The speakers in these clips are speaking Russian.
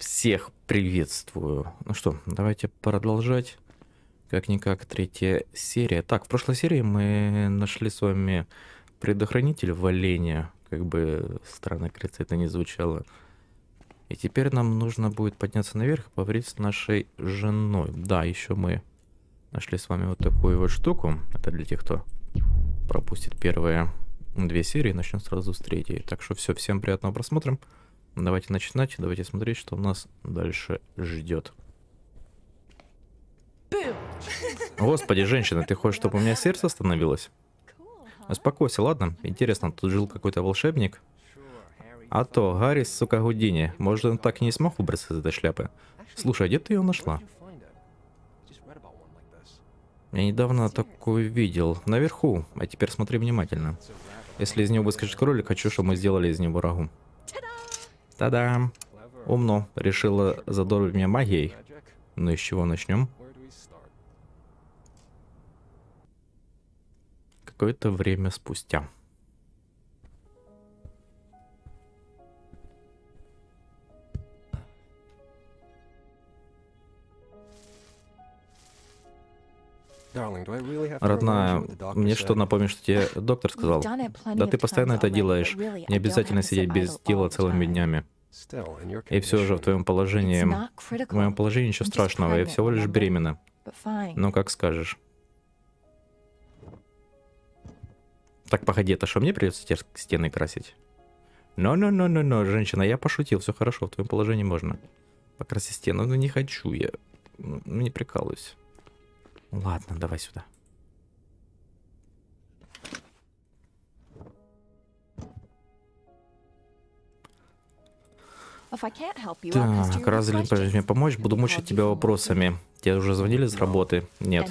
Всех приветствую. Ну что, давайте продолжать. Как-никак третья серия. Так, в прошлой серии мы нашли с вами предохранитель в оленя. Как бы странно, кажется, это не звучало. И теперь нам нужно будет подняться наверх и поговорить с нашей женой. Да, еще мы нашли с вами вот такую вот штуку. Это для тех, кто пропустит первые две серии. Начнем сразу с третьей. Так что все, всем приятного просмотра. Давайте начинать, давайте смотреть, что нас дальше ждет. Господи, женщина, ты хочешь, чтобы у меня сердце остановилось? Успокойся, ладно? Интересно, тут жил какой-то волшебник? А то, Гарри, сука, Гудини. Может, он так и не смог выбраться из этой шляпы? Слушай, а где ты ее нашла? Я недавно такую видел. Наверху. А теперь смотри внимательно. Если из него выскочит кролик, хочу, чтобы мы сделали из него рагу. Та-дам! Умно. Решила задорвать меня магией. Ну и с чего начнем? Какое-то время спустя. Родная, мне что напомнишь, что тебе доктор сказал? Да ты постоянно это делаешь. Не обязательно сидеть без дела целыми днями. И все же в твоем положении... В моем положении ничего страшного, я всего лишь беременна. Ну, как скажешь. Так, погоди, это что, мне придется теперь стены красить? Но-но-но-но-но, женщина, я пошутил, все хорошо, в твоем положении можно. Покрасить стену, но не хочу я. Ну, не прикалываюсь. Ладно, давай сюда. Так, разве можешь мне помочь? Буду мучить тебя вопросами. Тебе уже звонили с работы? Нет.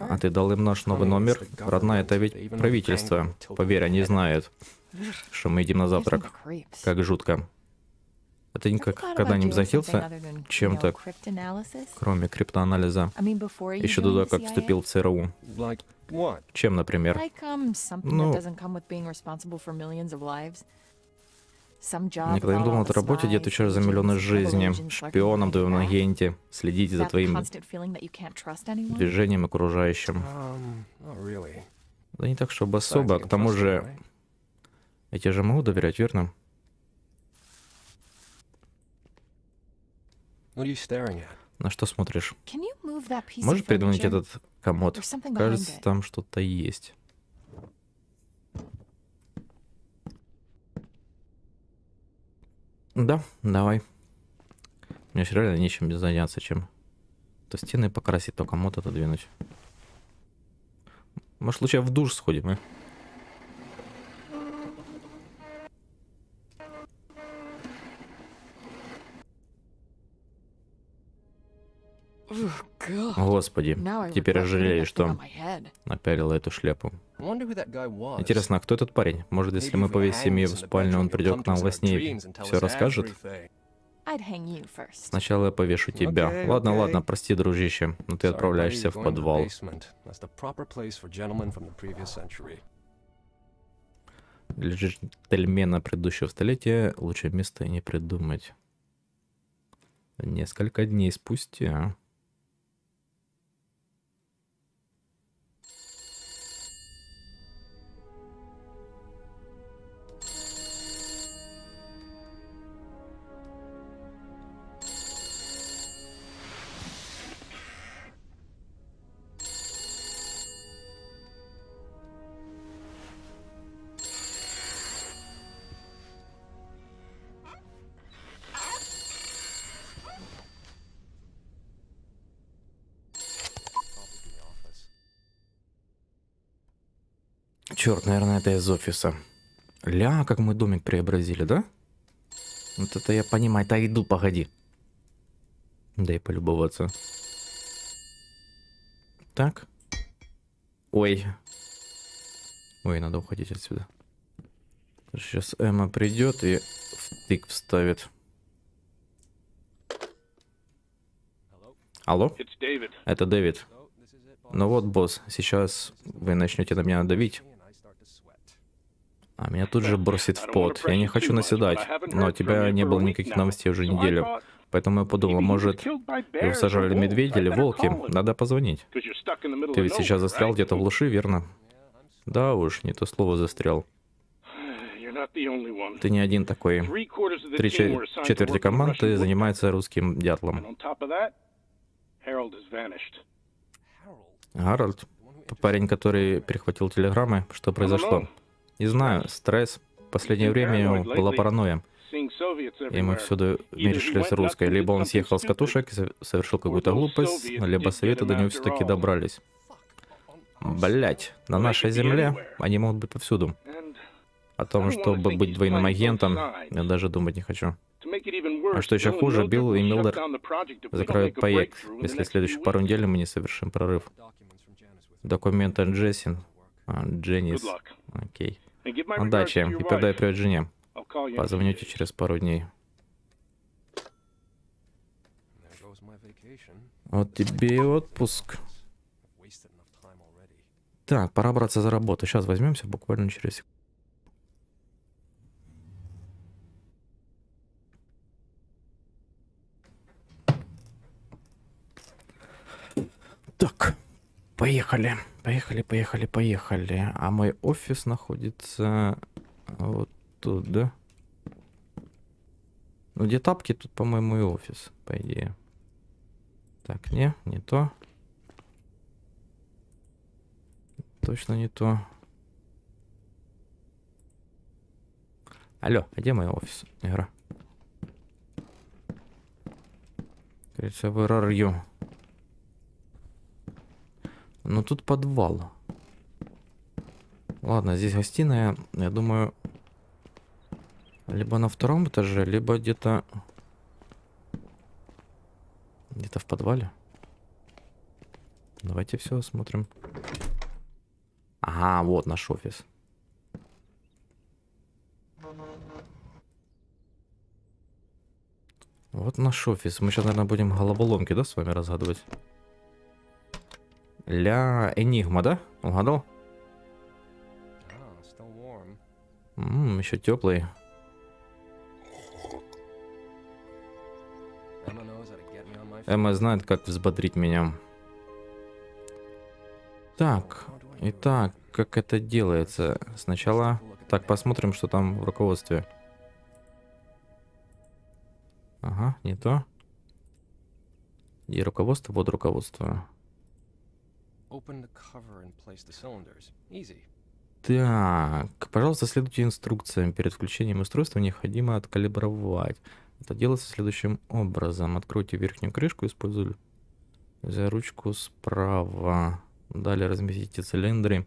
А ты дал им наш новый номер? Родная, это ведь правительство. Поверь, они знают, что мы едим на завтрак. Как жутко. Это никак когда-нибудь захился чем-то, кроме криптоанализа, еще до того, как вступил в ЦРУ? Чем, например? Ну, Никогда не думал о работе, где ты отвечаешь за миллионы жизней, шпионом твоем агенте, следите за твоим движением окружающим. Да не так, чтобы особо, к тому же... Я тебе же могу доверять, верно? На что смотришь? Можешь придумать этот комод? Кажется, там что-то есть. Да, давай. Мне все реально нечем заняться, чем то стены покрасить, то комод отодвинуть. Может, лучше в душ сходим, а? Господи, теперь я жалею, что напялила эту шляпу. Интересно, а кто этот парень? Может, если мы повесим ее в спальню, он придет к нам во сне и все расскажет? Сначала я повешу тебя. Ладно, ладно, прости, дружище, но ты отправляешься в подвал. Для джентльмена предыдущего столетия лучшее место не придумать. Несколько дней спустя. Черт, наверное, это из офиса. Ля, как мы домик преобразили, да? Вот это я понимаю. Да иду, погоди. Дай полюбоваться. Так. Ой. Ой, надо уходить отсюда. Сейчас Эмма придет и втык вставит. Алло? Это Дэвид. Ну вот, босс, сейчас вы начнете на меня давить. А меня тут же бросит в пот. Я не хочу наседать, но от тебя не было никаких новостей уже неделю. Поэтому я подумал, может, его сажали медведи или волки? Надо позвонить. Ты ведь сейчас застрял где-то в глуши, верно? Да уж, не то слово застрял. Ты не один такой. Три четверти команды занимается русским дятлом. Гарольд, парень, который перехватил телеграммы, что произошло? Не знаю, стресс. В последнее время была паранойя. И мы всюду в с русской. Либо он съехал с катушек и совершил какую-то глупость, либо советы до него все-таки добрались. Блять, на нашей земле они могут быть повсюду. О том, чтобы быть двойным агентом, я даже думать не хочу. А что еще хуже, Билл и Милдер закроют проект, если следующие пару недель мы не совершим прорыв. Документы Джессин. А, Дженнис. Окей. Удачи и передай привет жене. Позвоните через пару дней. Вот тебе и отпуск. Так, пора браться за работу. Сейчас возьмемся буквально через секунду. Так, поехали. Поехали, поехали, поехали. А мой офис находится вот тут, да? Ну, где тапки, тут, по-моему, и офис, по идее. Так, не, не то. Точно не то. Алло, а где мой офис? Игра. Говорится, where are you? Ну тут подвал. Ладно, здесь гостиная. Я думаю, либо на втором этаже, либо где-то... Где-то в подвале. Давайте все осмотрим. Ага, вот наш офис. Вот наш офис. Мы сейчас, наверное, будем головоломки, да, с вами разгадывать? Ля Энигма, да? Угадал? Ммм, еще теплый. Эмма знает, как взбодрить меня. Так, итак, как это делается? Сначала... Так, посмотрим, что там в руководстве. Ага, не то. И руководство, вот руководство. Так, пожалуйста, следуйте инструкциям. Перед включением устройства необходимо откалибровать. Это делается следующим образом. Откройте верхнюю крышку, используя за ручку справа. Далее разместите цилиндры,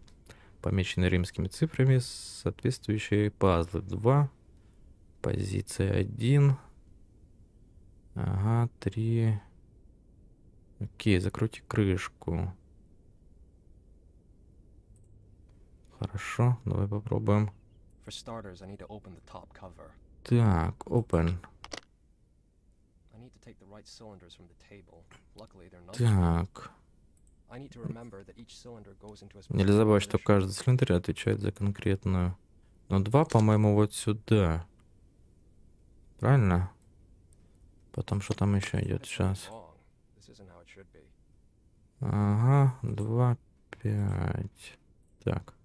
помеченные римскими цифрами, соответствующие пазлы. 2, позиция 1, ага, 3. Окей, закройте крышку. Хорошо, давай попробуем. Так, open. Так. Нельзя забывать, что каждый цилиндр отвечает за конкретную. Но два, по-моему, вот сюда. Правильно? Потом что там еще идет сейчас? Ага, два, пять. Так.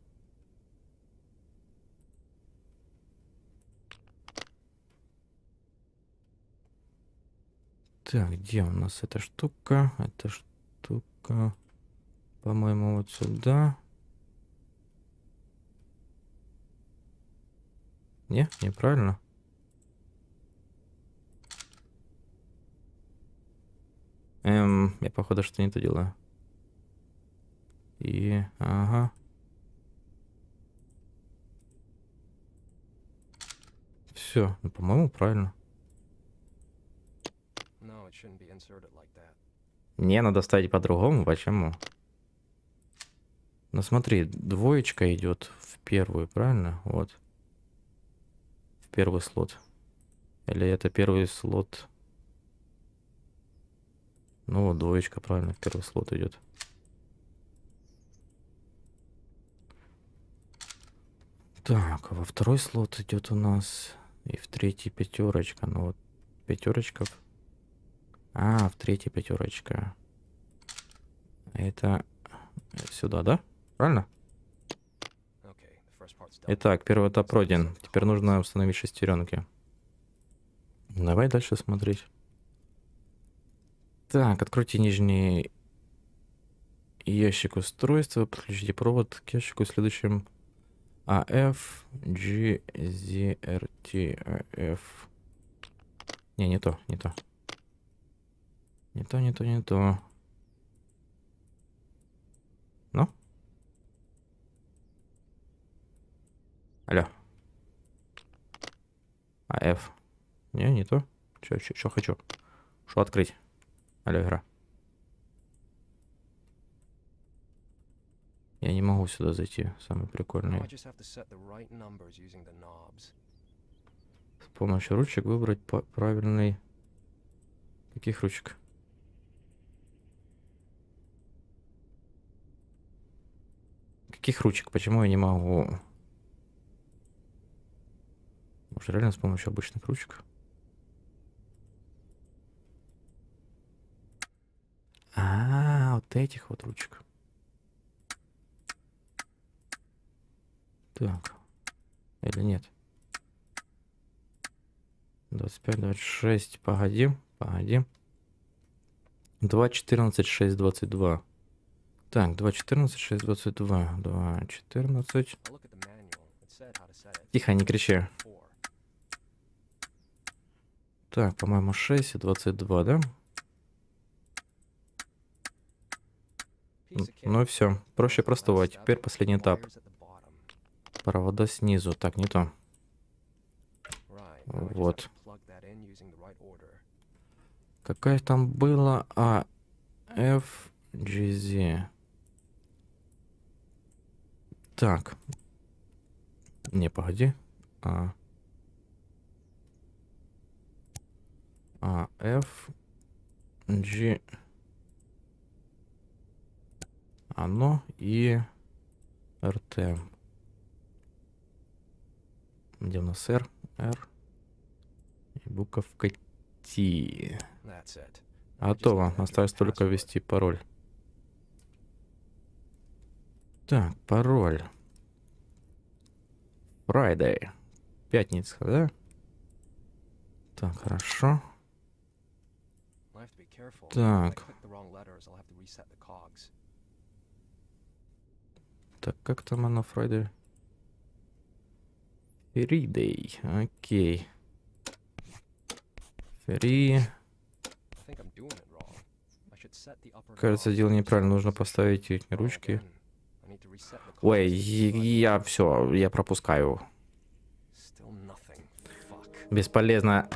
Так, где у нас эта штука? Эта штука, по-моему, вот сюда. Не, неправильно. Эм, я походу что не то делаю. И, ага. Все, ну, по-моему, правильно. Не, надо ставить по-другому. Почему? Ну смотри, двоечка идет в первую, правильно? Вот. В первый слот. Или это первый слот? Ну вот, двоечка, правильно, в первый слот идет. Так, во второй слот идет у нас и в третий пятерочка. Ну вот пятерочка. А, в третий пятерочка. Это сюда, да? Правильно? Итак, первый этап пройден. Теперь нужно установить шестеренки. Давай дальше смотреть. Так, откройте нижний ящик устройства, подключите провод к ящику следующим AF GZRT AF. Не, не то, не то. Не то, не то, не то. Ну? Алло. АФ. Не, не то. Чё, чё, чё хочу? Что открыть? Алло, игра. Я не могу сюда зайти. Самый прикольный. С помощью ручек выбрать правильный... Каких ручек? Каких ручек? Почему я не могу? Может, реально с помощью обычных ручек? А, вот этих вот ручек. Так. Или нет? 25, 26. Погоди, погоди. 2, 14, 6, 22. Так, 2.14, 6.22, 2.14. Тихо, не кричи. Так, по-моему, 6 и 22, да? Ну и все. Проще простого. А теперь последний этап. Провода снизу. Так, не то. Вот. Какая там была? А, F, G, Z. Так. Не, погоди. А. А, F, G. Оно и RT. Где у нас R? R. И буковка T. Готово. Осталось только ввести пароль. Так, пароль. Friday. Пятница, да? Так, хорошо. Так. Так, как там оно, Friday? Friday, окей. Фри. Кажется, дело неправильно. Нужно поставить ручки. Ой, я все, я пропускаю. Бесполезно.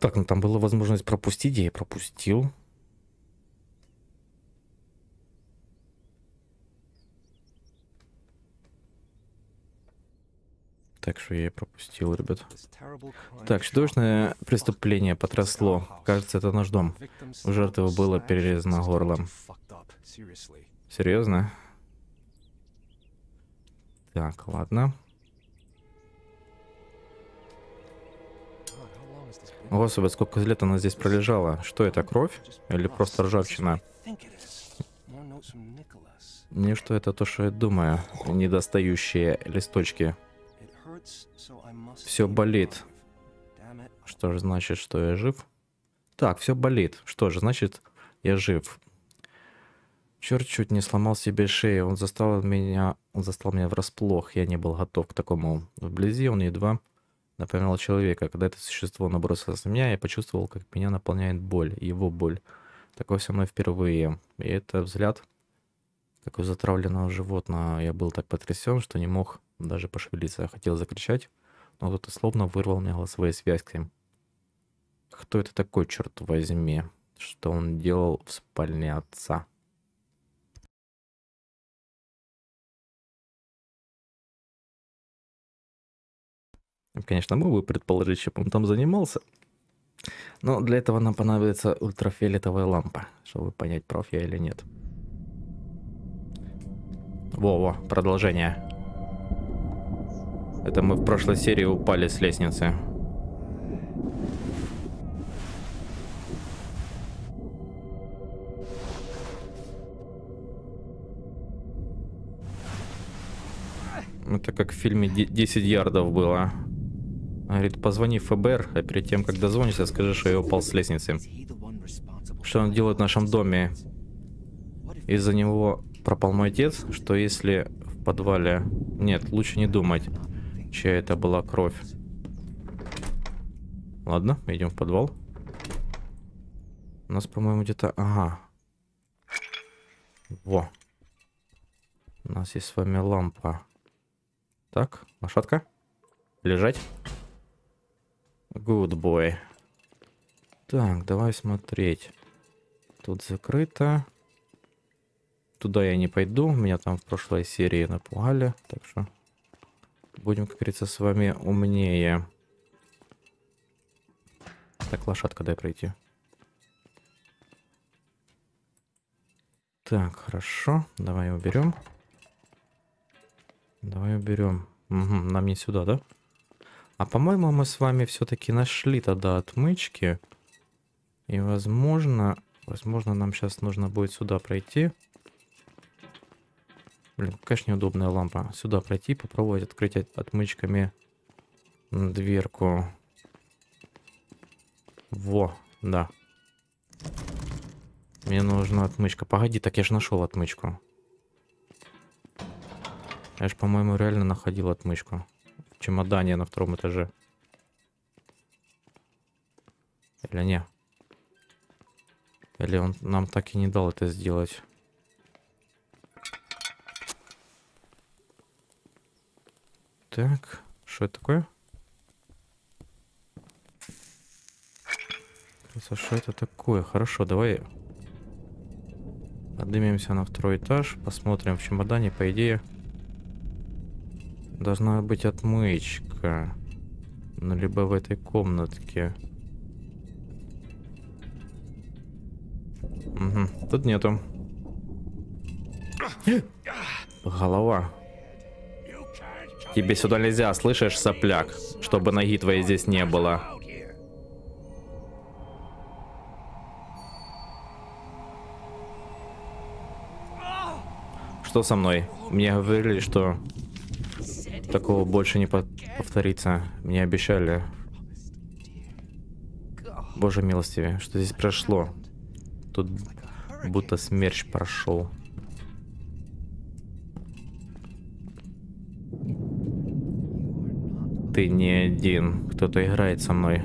Так, ну там была возможность пропустить, я и пропустил. Так что я и пропустил, ребят. Так, чудовищное преступление потрясло. Кажется, это наш дом. У жертвы было перерезано горло. Серьезно? Так, ладно. Господи, сколько лет она здесь пролежала? Что это, кровь? Или просто ржавчина? Не что это то, что я думаю. Недостающие листочки. Все болит. Что же значит, что я жив? Так, все болит. Что же значит, я жив? Черт чуть не сломал себе шею. Он застал меня, он застал меня врасплох. Я не был готов к такому. Вблизи он едва напоминал человека. Когда это существо набросилось на меня, я почувствовал, как меня наполняет боль, его боль. Такое со мной впервые. И это взгляд, как у затравленного животного. Я был так потрясен, что не мог даже пошевелиться. Хотел закричать, но кто-то словно вырвал мне голосовые связки. Кто это такой, черт возьми? Что он делал в спальне отца? Конечно, мог бы предположить, чем он там занимался. Но для этого нам понадобится ультрафиолетовая лампа, чтобы понять, прав я или нет. Во-во, продолжение. Это мы в прошлой серии упали с лестницы. Это как в фильме «10 ярдов» было. Говорит, позвони ФБР, а перед тем, как дозвонишься, скажи, что я упал с лестницы. Что он делает в нашем доме? Из-за него пропал мой отец, что если в подвале... Нет, лучше не думать, чья это была кровь. Ладно, идем в подвал. У нас, по-моему, где-то... Ага. Во. У нас есть с вами лампа. Так, лошадка. Лежать. Good boy. Так, давай смотреть. Тут закрыто. Туда я не пойду. Меня там в прошлой серии напугали. Так что будем, как говорится, с вами умнее. Так, лошадка, дай пройти. Так, хорошо. Давай уберем. Давай уберем. Угу, нам не сюда, да? А по-моему, мы с вами все-таки нашли тогда отмычки. И возможно, возможно, нам сейчас нужно будет сюда пройти. Блин, конечно, неудобная лампа. Сюда пройти, попробовать открыть отмычками дверку. Во, да. Мне нужна отмычка. Погоди, так я же нашел отмычку. Я же, по-моему, реально находил отмычку. В чемодане на втором этаже. Или не? Или он нам так и не дал это сделать? Так, что это такое? Что это такое? Хорошо, давай поднимемся на второй этаж, посмотрим в чемодане, по идее. Должна быть отмычка. Ну, либо в этой комнатке. Угу, тут нету. Голова. Тебе сюда нельзя, слышишь, сопляк? Чтобы ноги твоей здесь не было. Что со мной? Мне говорили, что такого больше не повторится. Мне обещали. Боже милостиве, что здесь прошло? Тут будто смерч прошел. Ты не один. Кто-то играет со мной.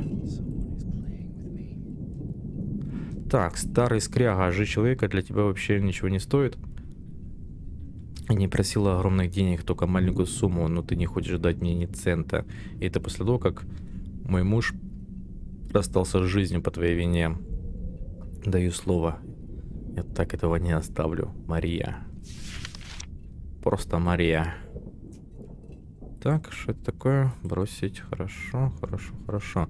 Так, старый скряга, жить человека для тебя вообще ничего не стоит. Не просила огромных денег, только маленькую сумму, но ты не хочешь дать мне ни цента. И это после того, как мой муж расстался с жизнью по твоей вине. Даю слово. Я так этого не оставлю, Мария. Просто Мария. Так, что это такое? Бросить. Хорошо, хорошо, хорошо.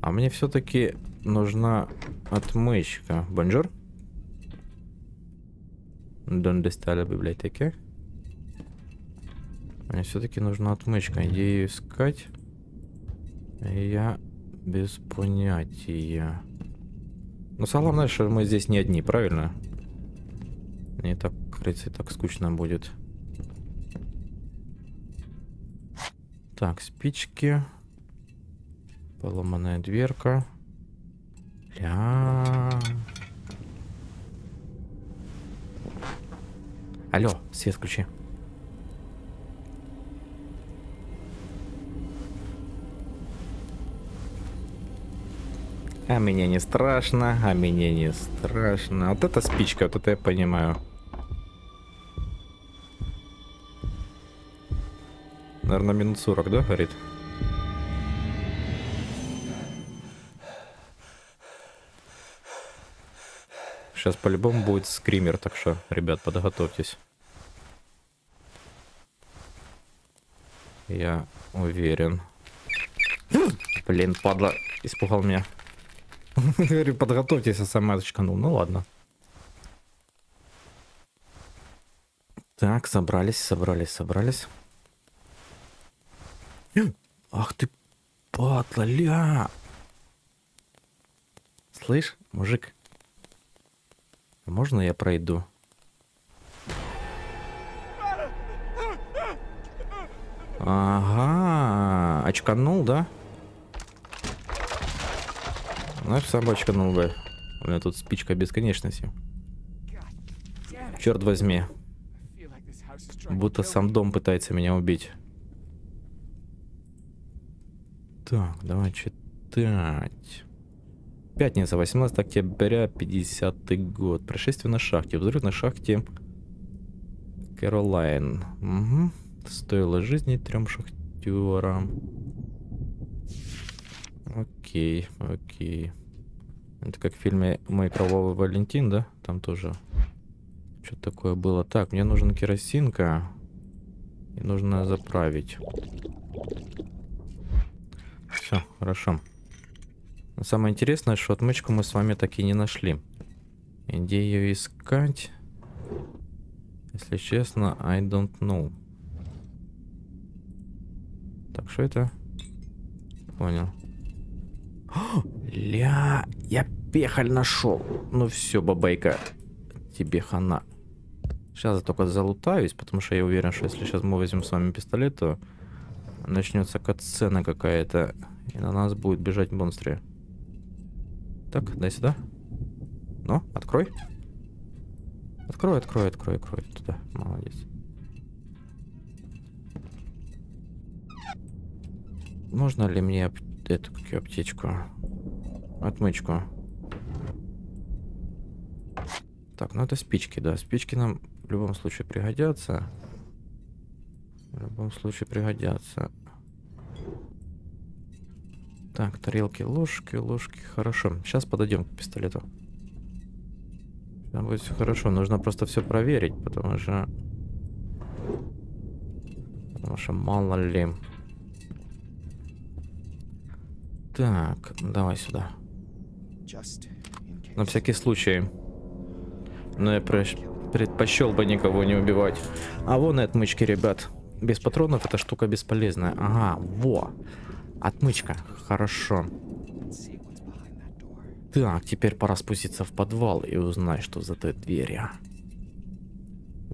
А мне все-таки нужна отмычка. Bonjour. Está la biblioteca? Мне все-таки нужна отмычка. Где ее искать? Я без понятия. Но самое главное, что мы здесь не одни, правильно? Не так, кажется, так скучно будет. Так, спички. Поломанная дверка. Ля. Алло, свет включи. А мне не страшно, а мне не страшно. Вот эта спичка, вот это я понимаю. Наверное, минут 40, да, горит? Сейчас по-любому будет скример, так что, ребят, подготовьтесь. Я уверен. Блин, падла, испугал меня. Говорю, подготовьтесь, а сама очканул. Ну ладно. Так, собрались, собрались, собрались. Ах ты, падла, ля! Слышь, мужик, а можно я пройду? Ага, очканул, да? Ну, сам очканул бы. У меня тут спичка бесконечности. Черт возьми. Будто сам дом пытается меня убить. Так, давай читать. Пятница, 18 октября, 50 год. Происшествие на шахте. Взрыв на шахте Кэролайн. Угу. Стоило жизни трем шахтерам. Окей, окей. Это как в фильме «Мой кровавый Валентин», да? Там тоже что-то такое было. Так, мне нужен керосинка. И нужно заправить. Все, хорошо. Но самое интересное, что отмычку мы с вами так и не нашли. Где ее искать? Если честно, I don't know. Так, что это? Понял. Ля, я пехаль нашел. Ну все, бабайка, тебе хана. Сейчас я только залутаюсь, потому что я уверен, что если сейчас мы возьмем с вами пистолет, то начнется катсцена какая-то, и на нас будет бежать монстры. Так, дай сюда. Ну, открой. Открой, открой, открой, открой. Туда, молодец. Можно ли мне эту какую аптечку? Отмычку. Так, ну это спички, да. Спички нам в любом случае пригодятся. В любом случае пригодятся. Так, тарелки, ложки, ложки. Хорошо. Сейчас подойдем к пистолету. Там будет все хорошо. Нужно просто все проверить, потому что... Потому что мало ли... Так, давай сюда. На всякий случай. Но я предпочел бы никого не убивать. А вон и отмычки, ребят. Без патронов эта штука бесполезная. Ага, во. Отмычка. Хорошо. Так, теперь пора спуститься в подвал и узнать, что за той дверью.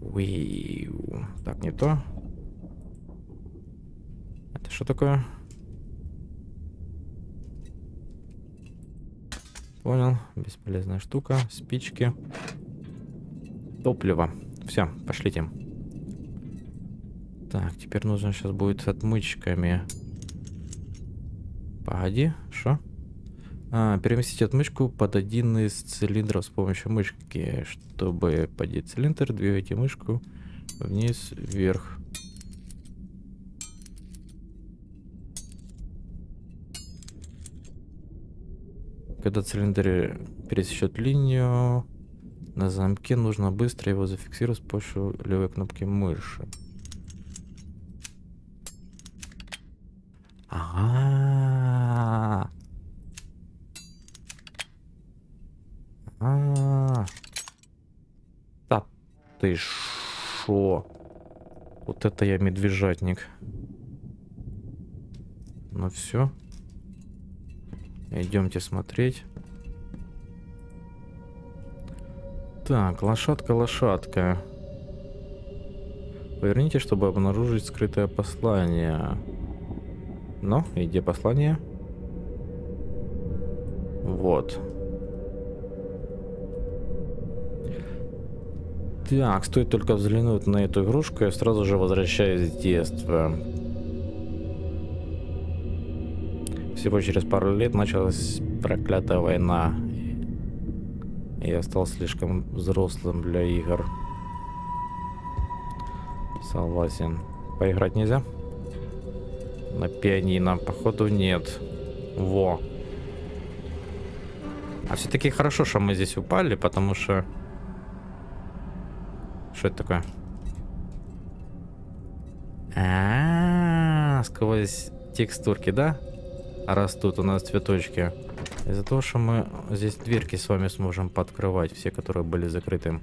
Уиу. Так, не то. Это что такое? Понял. Бесполезная штука. Спички. Топливо. Все, пошлите. Так, теперь нужно сейчас будет с отмычками. Погоди, что? А, переместить отмычку под один из цилиндров с помощью мышки. Чтобы подеть цилиндр, двигайте мышку вниз, вверх. Когда цилиндр пересечет линию, на замке нужно быстро его зафиксировать с помощью левой кнопки мыши. Ага. А, Да ты шо? Вот это я медвежатник. Ну все. Идемте смотреть. Так, лошадка, лошадка. Поверните, чтобы обнаружить скрытое послание. Ну, и где послание? Вот. Так, стоит только взглянуть на эту игрушку, я сразу же возвращаюсь в детство. Всего через пару лет началась проклятая война. Я стал слишком взрослым для игр. Согласен. Поиграть нельзя? На пианино, походу, нет. Во. А все-таки хорошо, что мы здесь упали, потому что... Что это такое? А, -а, -а сквозь текстурки, да? растут у нас цветочки. Из-за того, что мы здесь дверки с вами сможем подкрывать, все, которые были закрыты.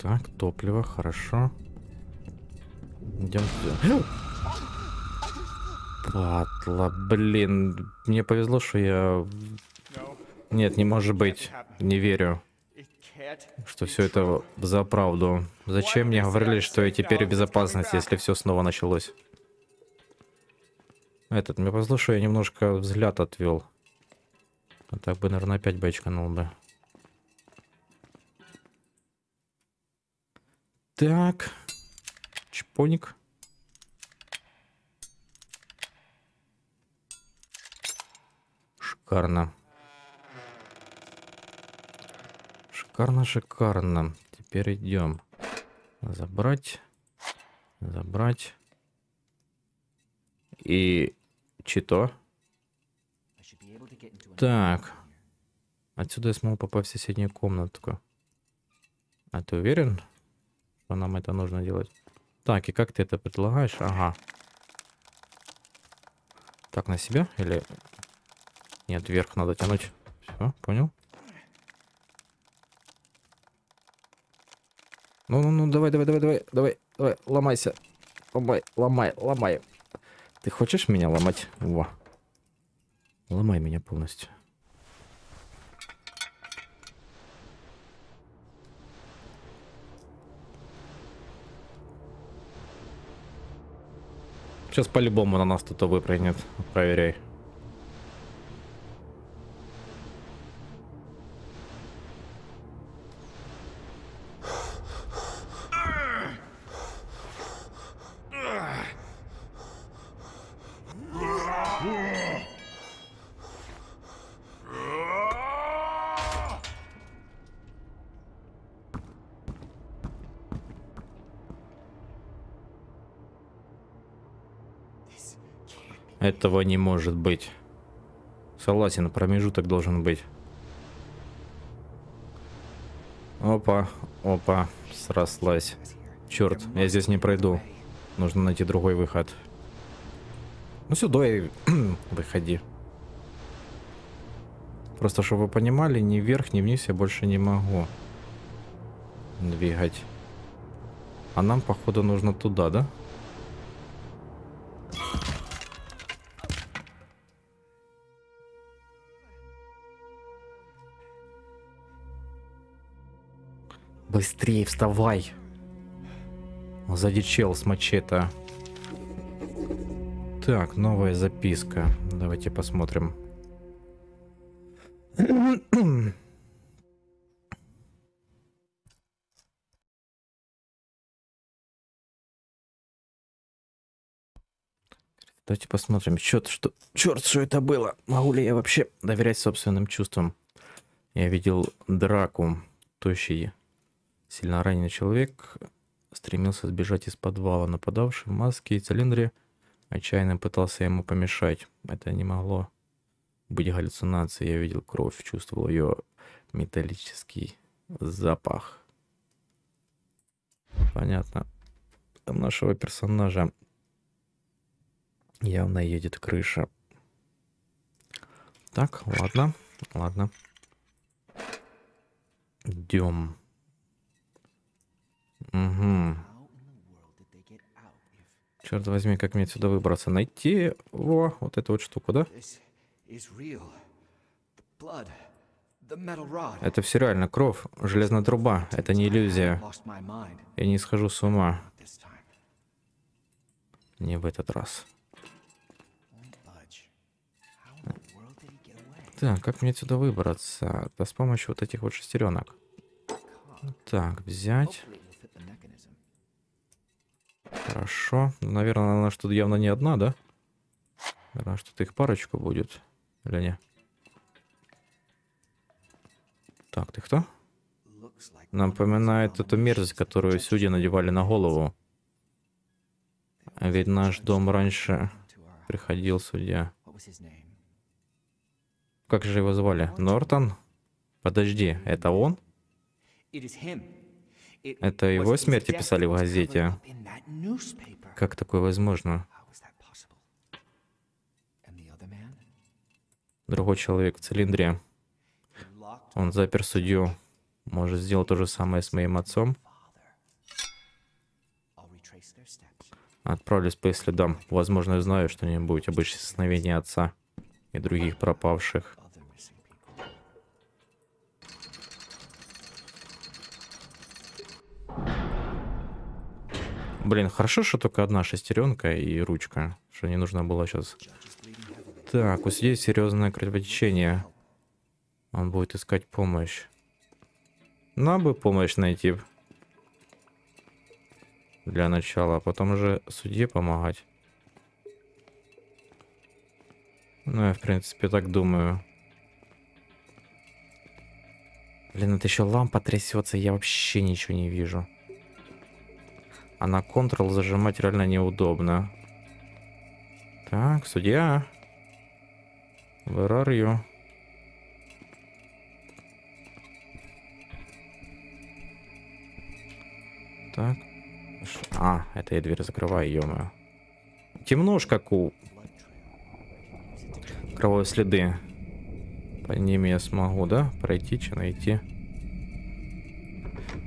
Так, топливо, хорошо. Идем сюда. Патла, блин. Мне повезло, что я... Нет, не может быть. Не верю, что все это за правду. Зачем мне говорили, что я теперь в безопасности, если все снова началось? Этот, мне повезло, что я немножко взгляд отвел. А так бы, наверное, опять бэчканул бы. Так. Чпоник. Шикарно. Шикарно, шикарно. Теперь идем. Забрать. Забрать. И чито. Так. Отсюда я смогу попасть в соседнюю комнатку. А ты уверен, что нам это нужно делать? Так, и как ты это предлагаешь? Ага. Так, на себя? Или... Нет, вверх надо тянуть. Все, понял? Ну-ну-ну, давай, давай, давай, давай, давай, давай, ломайся. Ломай, ломай, ломай. Ты хочешь меня ломать? Во. Ломай меня полностью. Сейчас по-любому на нас кто-то выпрыгнет. Проверяй. Этого не может быть. Согласен, промежуток должен быть. Опа, опа, срослась. Черт, я здесь не пройду. Нужно найти другой выход. Ну сюда и выходи. Просто, чтобы вы понимали, ни вверх, ни вниз я больше не могу двигать. А нам, походу, нужно туда, да? Быстрее вставай. Сзади с мачете. Так, новая записка. Давайте посмотрим. Давайте посмотрим. Черт, что, черт, что это было? Могу ли я вообще доверять собственным чувствам? Я видел драку. Тощий, сильно раненый человек стремился сбежать из подвала. Нападавший в маске и цилиндре отчаянно пытался ему помешать. Это не могло быть галлюцинацией. Я видел кровь, чувствовал ее металлический запах. Понятно. Там нашего персонажа явно едет крыша. Так, ладно, ладно. Идем. Угу. Черт возьми, как мне отсюда выбраться? Найти во, вот эту вот штуку, да? Это все реально кровь, железная труба. Это не иллюзия. Я не схожу с ума. Не в этот раз. Так, как мне отсюда выбраться? Да с помощью вот этих вот шестеренок. Так, взять. Хорошо. Ну, наверное, она что-то явно не одна, да? Наверное, что-то их парочку будет. Или не? Так, ты кто? Напоминает эту мерзость, которую судьи надевали на голову. Ведь наш дом раньше приходил судья. Как же его звали? Нортон? Подожди, это он? Это его смерти писали в газете. Как такое возможно? Другой человек в цилиндре. Он запер судью. Может сделать то же самое с моим отцом. Отправлюсь по их следам. Возможно, я знаю что-нибудь об исчезновении отца и других пропавших. Блин, хорошо, что только одна шестеренка и ручка. Что не нужно было сейчас. Так, у судей серьезное кровотечение. Он будет искать помощь. Надо бы помощь найти. Для начала, а потом уже судье помогать. Ну, я в принципе так думаю. Блин, это еще лампа трясется, я вообще ничего не вижу. А на Ctrl зажимать реально неудобно. Так, судья. Where are you? Так. А, это я дверь закрываю, ё Темно ж как у... Кровавые следы. По ним я смогу, да? Пройти, что найти.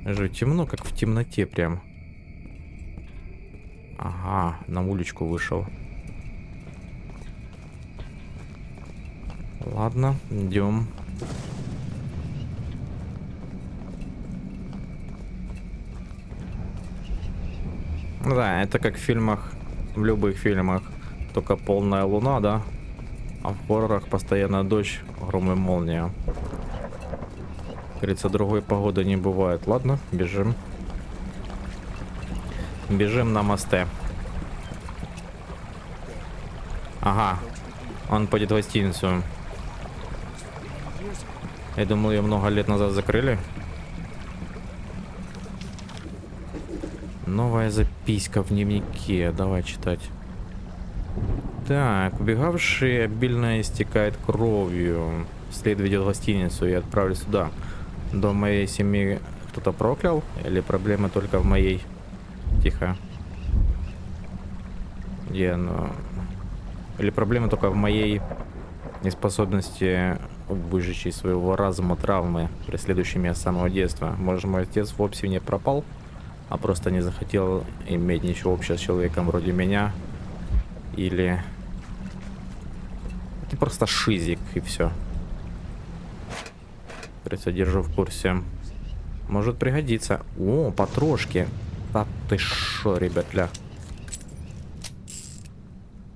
Же темно, как в темноте прям. Ага, на уличку вышел. Ладно, идем. Да, это как в фильмах, в любых фильмах. Только полная луна, да? А в хоррорах постоянно дождь, гром и молния. Говорится, другой погоды не бывает. Ладно, бежим. Бежим на мосте. Ага. Он пойдет в гостиницу. Я думал, ее много лет назад закрыли. Новая записка в дневнике. Давай читать. Так, убегавший обильно истекает кровью. След ведет в гостиницу и отправлю сюда. До моей семьи кто-то проклял? Или проблемы только в моей? Тихо. Где оно? Или проблема только в моей неспособности выжечь из своего разума травмы, преследующие меня с самого детства. Может, мой отец вовсе не пропал, а просто не захотел иметь ничего общего с человеком вроде меня. Или... Это просто шизик, и все. Придется держу в курсе. Может пригодиться. О, потрошки. Да ты шо, ребятля.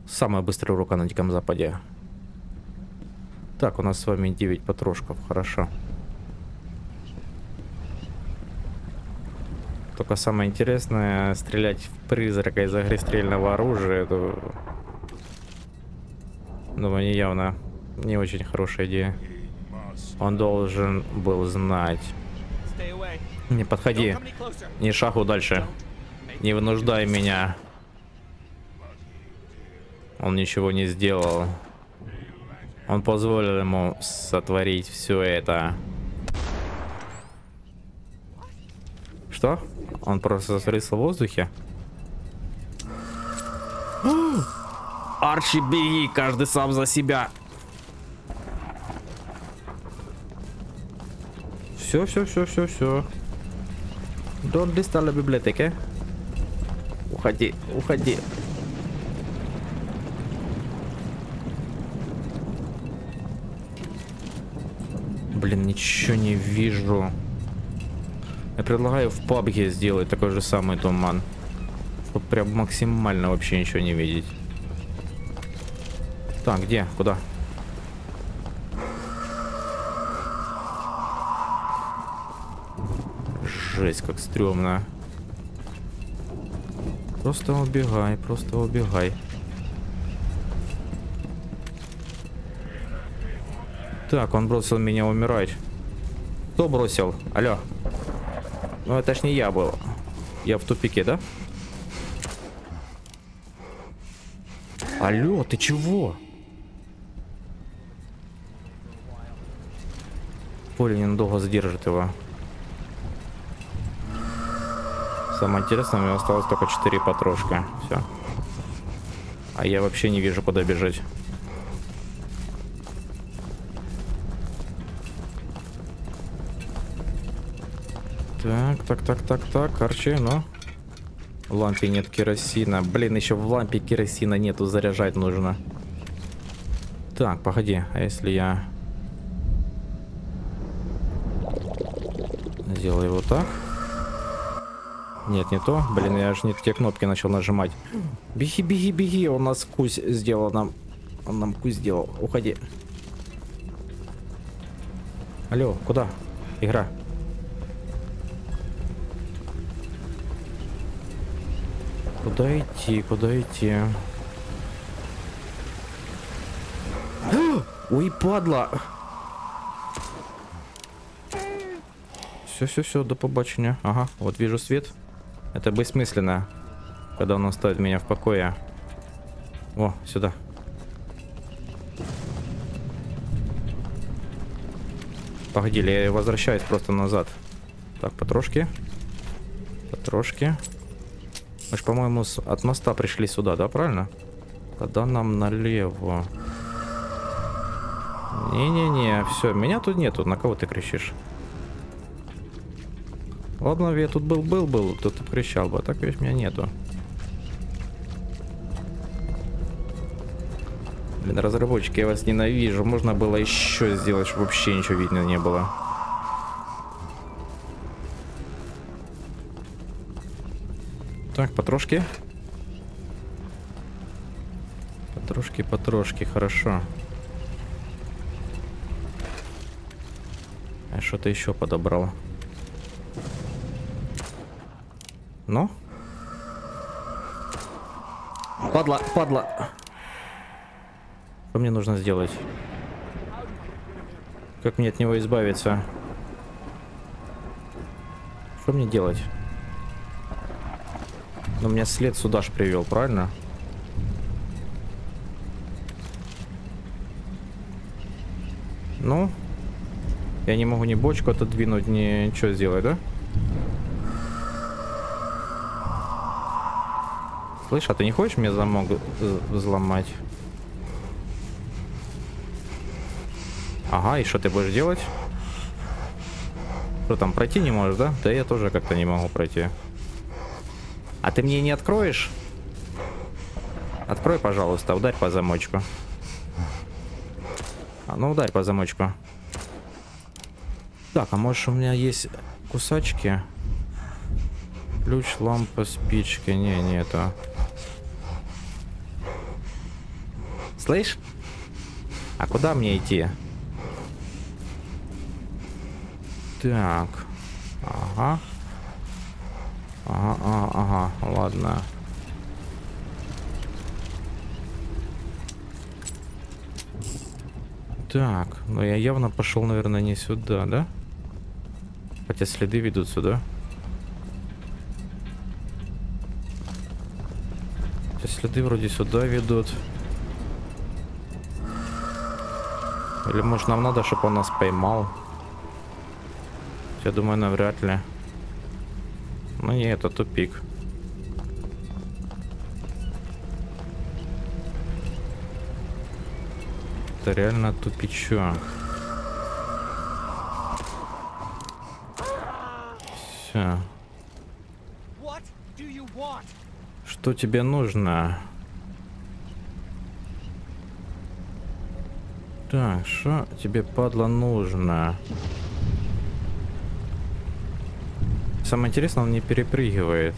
Самая быстрая рука на Диком Западе. Так, у нас с вами 9 потрошков, хорошо. Только самое интересное, стрелять в призрака из огнестрельного оружия, это... Думаю, явно не очень хорошая идея. Он должен был знать. Не подходи. Не шагу дальше. Не вынуждай меня. Он ничего не сделал. Он позволил ему сотворить все это. Что? Он просто растворился в воздухе? Арчи, беги, каждый сам за себя. Все, все, все, все, все. Don't disturb библиотеке. Уходи, уходи. Блин, ничего не вижу. Я предлагаю в PUBG сделать такой же самый туман. Чтобы прям максимально вообще ничего не видеть. Так, где? Куда? Жесть, как стрёмно. Просто убегай, просто убегай. Так, он бросил меня умирать. Кто бросил? Алло. Ну, это ж не я был. Я в тупике, да? Алло, ты чего? Поле ненадолго задержит его. Самое интересное, у меня осталось только 4 потрошка. Все. А я вообще не вижу, куда бежать. Так, так, так, так, так, короче, ну. В лампе нет керосина. Блин, еще в лампе керосина нету, заряжать нужно. Так, погоди, а если я... Сделаю вот так. Нет, не то. Блин, я аж не те кнопки начал нажимать. Беги, беги, беги. Он нас кусь сделал нам. Он нам кусь сделал. Уходи. Алло, куда? Игра. Куда идти? Куда идти? Ой, падла! Все, все, все, до побачення. Ага, вот вижу свет. Это бессмысленно, когда он оставит меня в покое. О, сюда. Погоди, я возвращаюсь просто назад. Так, потрошки. Потрошки. Мы же, по-моему, от моста пришли сюда, да, правильно? Тогда нам налево. Не-не-не, все, меня тут нету. На кого ты кричишь? Ладно, я тут был-был-был, тут кричал бы, а так ведь меня нету. Блин, разработчики, я вас ненавижу. Можно было еще сделать, чтобы вообще ничего видно не было. Так, потрошки. Потрошки, потрошки, хорошо. А что-то еще подобрал. Ну? Падла, падла. Что мне нужно сделать? Как мне от него избавиться? Что мне делать? Ну, меня след сюда ж привел, правильно? Ну? Я не могу ни бочку отодвинуть, ни ничего сделать, да? Слышь, а ты не хочешь мне замок взломать? Ага, и что ты будешь делать? Что там, пройти не можешь, да? Да я тоже как-то не могу пройти. А ты мне не откроешь? Открой, пожалуйста, ударь по замочку. А, ну ударь по замочку. Так, а может у меня есть кусачки? Ключ, лампа, спички. Не, не это. Слышь? А куда мне идти? Так. Ага. Ага, ага, ага. Ладно. Так, ну я явно пошел, наверное, не сюда, да? Хотя следы ведут сюда. Хотя следы вроде сюда ведут. Или может нам надо, чтобы он нас поймал? Я думаю, навряд ли. Ну не, это тупик. Это реально тупичок. Все. Что тебе нужно? Так, что тебе, падла, нужно? Самое интересное, он не перепрыгивает.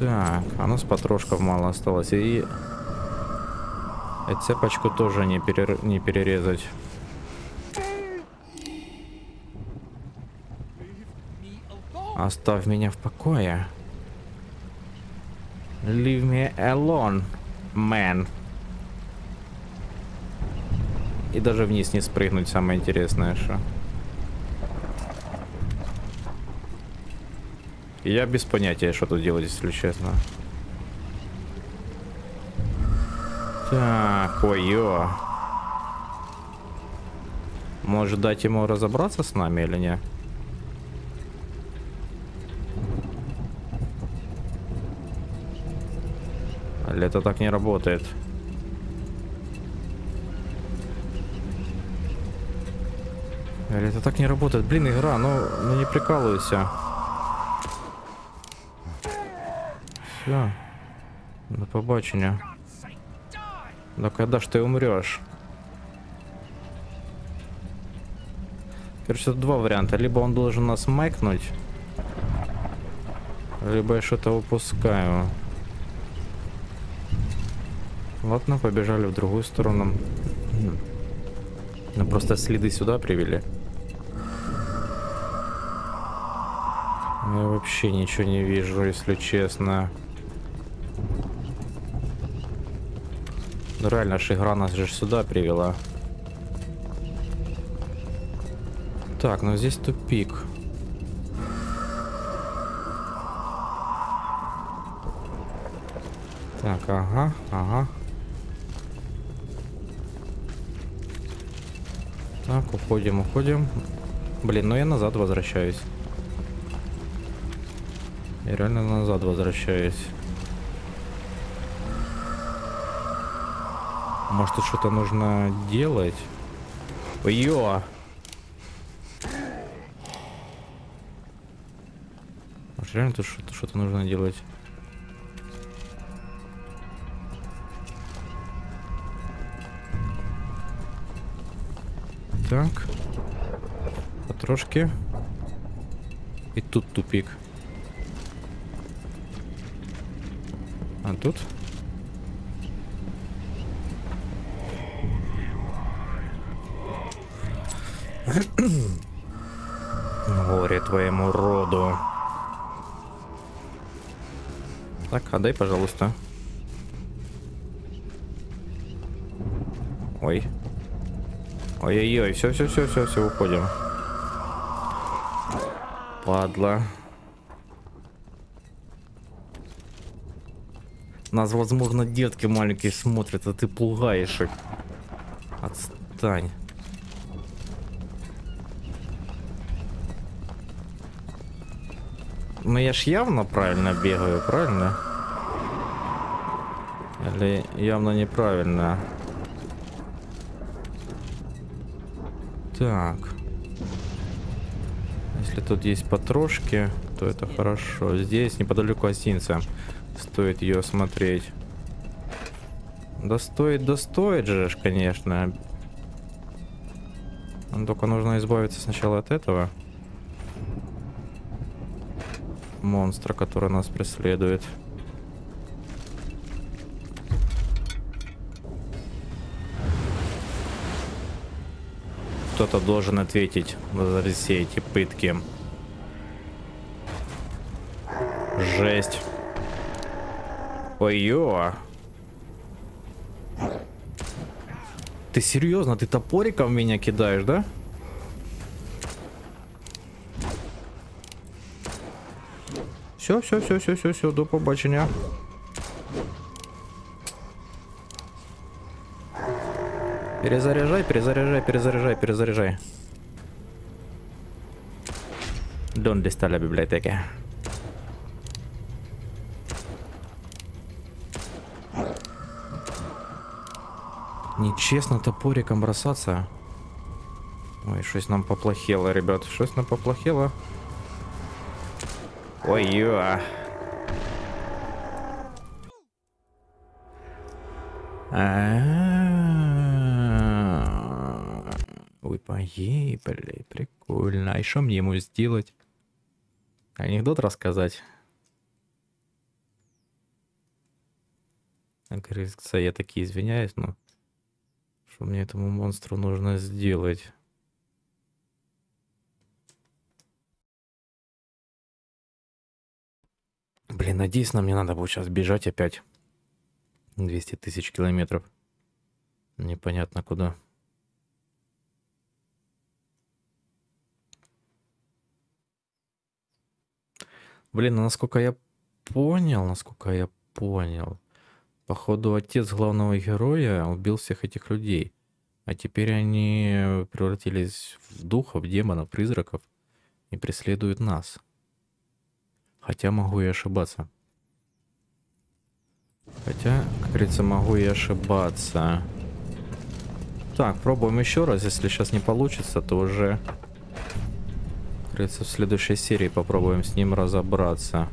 Так, а нас потрошков мало осталось. И, и цепочку тоже не, перер... не перерезать. Оставь меня в покое. Leave me alone, man. И даже вниз не спрыгнуть, самое интересное, что. Я без понятия, что тут делать, если честно. Так, ой-ё. Может дать ему разобраться с нами или нет? Это так не работает? Или это так не работает? Блин, игра, ну, ну не прикалывайся. Все. До побачення. Да когда ж ты умрешь? Короче, тут два варианта. Либо он должен нас майкнуть, либо я что-то упускаю. Ладно, побежали в другую сторону. Ну просто следы сюда привели. Я вообще ничего не вижу, если честно. Ну реально ж игра нас же сюда привела. Так, ну здесь тупик. Так, ага, ага. Так, уходим, уходим. Блин, ну я назад возвращаюсь. Я реально назад возвращаюсь. Может тут что-то нужно делать? Ой-ё! Может реально тут что-то что нужно делать? Так. Потрошки. И тут тупик. А тут? Горе твоему роду. Так, отдай, пожалуйста. Ой. Ой-ой-ой, все, все, все, все, все, уходим. Падла. Нас, возможно, детки маленькие смотрят, а ты пугаешь их. Отстань. Ну я ж явно правильно бегаю, правильно? Или явно неправильно? Так. Если тут есть потрошки, то это хорошо. Здесь неподалеку осинца. Стоит ее смотреть. Да стоит, да стоит же, конечно. Но только нужно избавиться сначала от этого монстра, который нас преследует. Кто-то должен ответить за все эти пытки. Жесть. Ой-ё. Ты серьезно? Ты топориком меня кидаешь, да? Все, все, все, все, все, все, до побачення. Перезаряжай, перезаряжай, перезаряжай, перезаряжай. Sta la biblioteca? Нечестно топориком бросаться. Ой, щось нам поплохело, ребят. Щось нам поплохело. Ой-ё. Вы погибли, прикольно. А и что мне ему сделать? Анекдот рассказать? Говорится, я таки извиняюсь, но что мне этому монстру нужно сделать? Блин, надеюсь, нам не надо будет сейчас бежать опять. 200 тысяч километров. Непонятно куда. Блин, ну насколько я понял, насколько я понял, походу отец главного героя убил всех этих людей. А теперь они превратились в духов, демонов, призраков и преследуют нас. Хотя могу и ошибаться. Хотя, как говорится, могу и ошибаться. Так, пробуем еще раз. Если сейчас не получится, то уже... Кажется, в следующей серии попробуем с ним разобраться.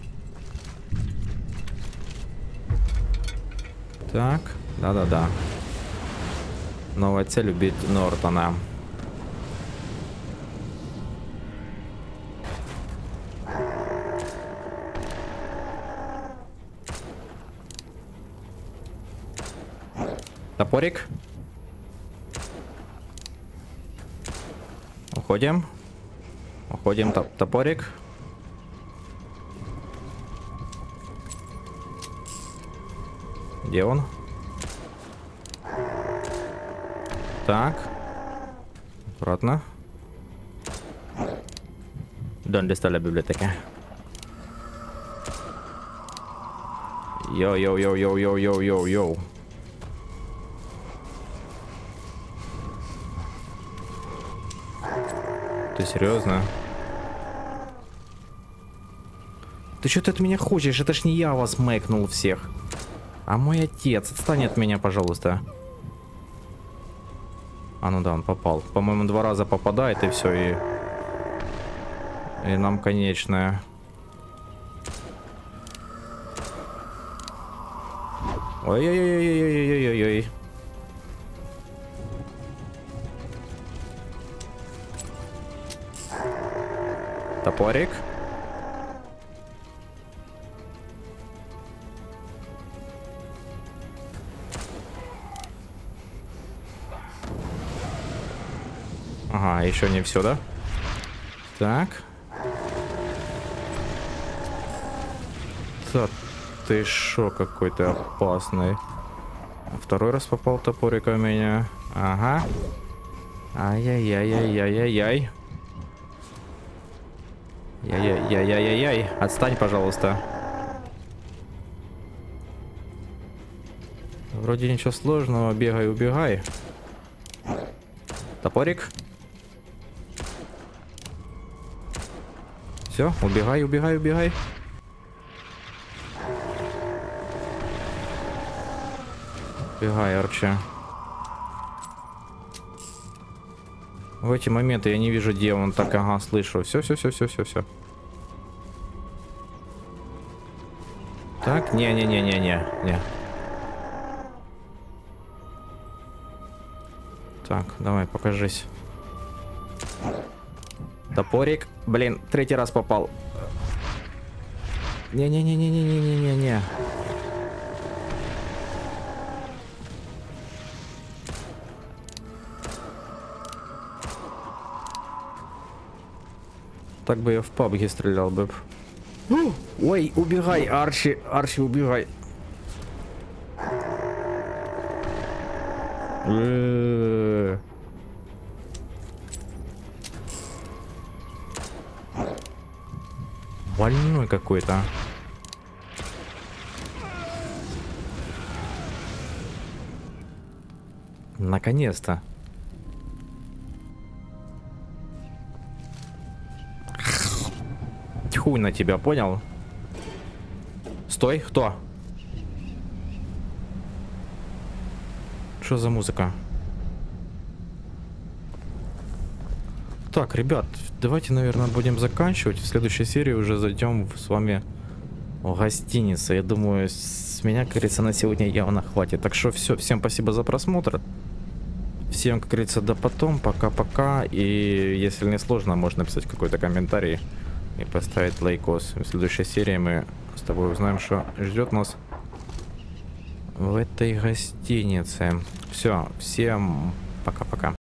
Так, да-да-да. Новая цель убить Нортона. Топорик. Уходим. Уходим, топ топорик. Где он? Так. Аккуратно. ¿Dónde está la biblioteca? Ты серьезно? Ты что ты от меня хочешь? Это ж не я вас мэкнул всех. А мой отец. Отстань от меня, пожалуйста. А, ну да, он попал. По-моему, два раза попадает, и все, и... И нам конечное. Ой-ой-ой-ой-ой-ой-ой-ой. Топорик. Ага, еще не все, да? Так. Да ты шо какой-то опасный. Второй раз попал топорик у меня. Ага. Ай-яй-яй-яй-яй-яй-яй. Яй-яй-яй-яй-яй. Отстань, пожалуйста. Вроде ничего сложного. Бегай, убегай. Топорик. Все, убегай, убегай, убегай. Убегай, Арчи. В эти моменты я не вижу, где он так, ага, слышу. Все, все, все, все, все, все. Так, не-не-не-не-не, не. Так, давай, покажись. Топорик. Блин, третий раз попал. Не-не-не-не-не-не-не-не. Так бы я в пабге стрелял бы. Ой, убегай, Арчи, Арчи, убегай. Э. Больной какой-то. Наконец-то. Хуй на тебя, понял? Стой, кто? Что за музыка? Так, ребят, давайте, наверное, будем заканчивать. В следующей серии уже зайдем с вами в гостиницу. Я думаю, с меня, как говорится, на сегодня явно хватит. Так что все, всем спасибо за просмотр. Всем, как говорится, до потом, пока-пока. И если не сложно, можно написать какой-то комментарий и поставить лайкос. В следующей серии мы тобой узнаем, что ждет нас в этой гостинице. Все, всем пока-пока.